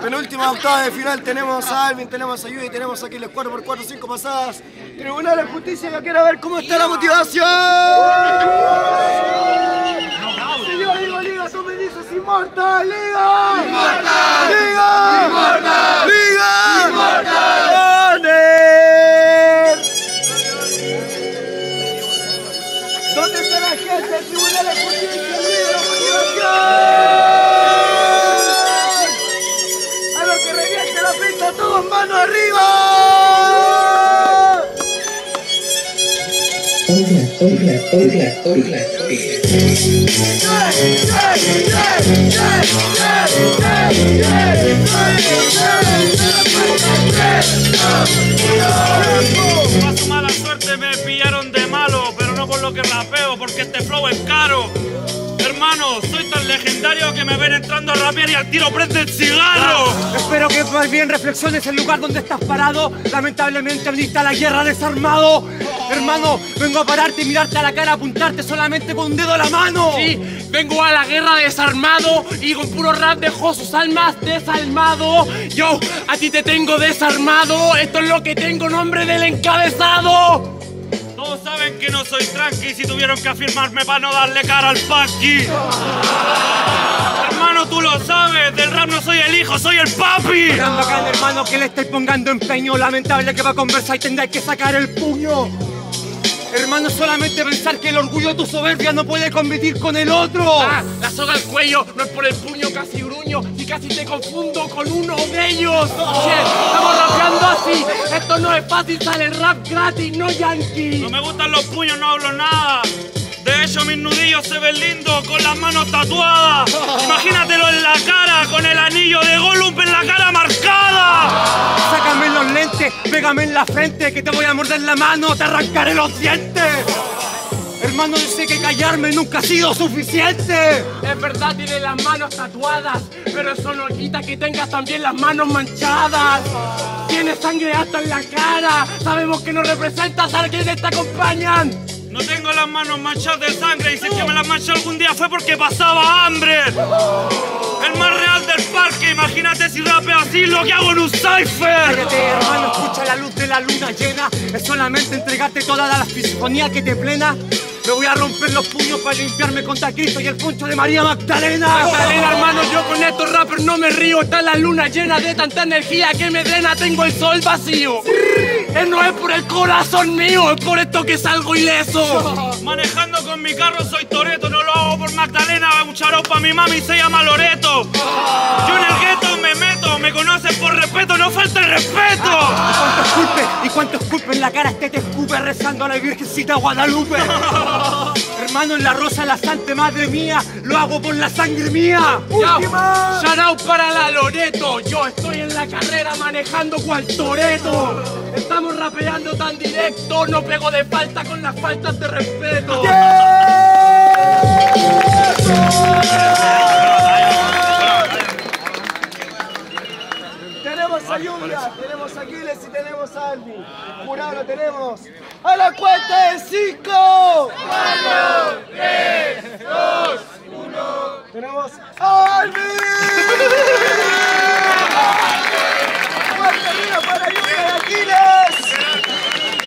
penúltima octava de final tenemos a Alvin, tenemos a Yui, tenemos aquí las 4x4, 5 pasadas. Tribunal de Justicia, yo quiero ver cómo está la motivación. Señor, digo, Liga, tú me dices inmortal, Liga. Inmortal. Liga. Inmortal. Liga. Inmortal. ¿Dónde está la gente del Tribunal de Justicia? Oakland, Oakland, Oakland. Para su mala suerte me pillaron de malo, pero no por lo que rapeo, porque este flow es caro. Hermano, soy tan legendario que me ven entrando a rapear y al tiro prende el cigarro. Espero que más bien reflexiones el lugar donde estás parado. Lamentablemente ahorita la guerra desarmado. Hermano, vengo a pararte y mirarte a la cara, apuntarte solamente con un dedo a la mano. Sí, vengo a la guerra desarmado y con puro rap dejo sus almas desalmado. Yo, a ti te tengo desarmado. Esto es lo que tengo, nombre del encabezado. Todos saben que no soy tranqui si tuvieron que afirmarme para no darle cara al punky. Hermano, tú lo sabes, del rap no soy el hijo, soy el papi. Bacán, hermano, que le estáis pongando empeño. Lamentable que va a conversar y tendráis que sacar el puño. Hermano, solamente pensar que el orgullo de tu soberbia no puede competir con el otro. Ah, la soga al cuello no es por el puño casi gruño y casi te confundo con uno de ellos. Che, estamos rapeando así. Esto no es fácil, sale rap gratis, no yankee. No me gustan los puños, no hablo nada. De hecho, mis nudillos se ven lindos con las manos tatuadas. Imagínatelo en la cara, con el anillo de Gollum en la cara marcada. Pégame en la frente, que te voy a morder la mano, te arrancaré los dientes. Hermano, sé que callarme nunca ha sido suficiente. Es verdad, tiene las manos tatuadas, pero eso no quita que tengas también las manos manchadas. Tienes sangre hasta en la cara, sabemos que no representas a quienes te acompañan. No tengo las manos manchadas de sangre y si es que me las manché algún día fue porque pasaba hambre. El más real del parque, imagínate si rapeo así lo que hago en un. Cállate, hermano, escucha la luz de la luna llena. Es solamente entregarte toda la sinfonía que te plena. Me voy a romper los puños para limpiarme contra Cristo y el puncho de María Magdalena. Magdalena, hermano, yo con estos rappers no me río. Está la luna llena de tanta energía que me drena. Tengo el sol vacío. No es por el corazón mío, es por esto que salgo ileso. Manejando con mi carro soy Toreto, no lo hago por Magdalena, un charo pa' mi mami se llama Loreto. Yo en el gueto me meto, la cara este te escupe rezando a la Virgencita Guadalupe? Hermano, en la rosa la santa madre mía, lo hago por la sangre mía. ¡Última! Shout out para la Loreto. Yo estoy en la carrera manejando cual Toreto. Estamos rapeando tan directo, no pego de falta con las faltas de respeto. ¡Yeah! a tenemos a Aquiles y tenemos a Andy. Jurado tenemos. ¡A la cuenta de 5! 4, 3, 2, 1. Tenemos a Andy.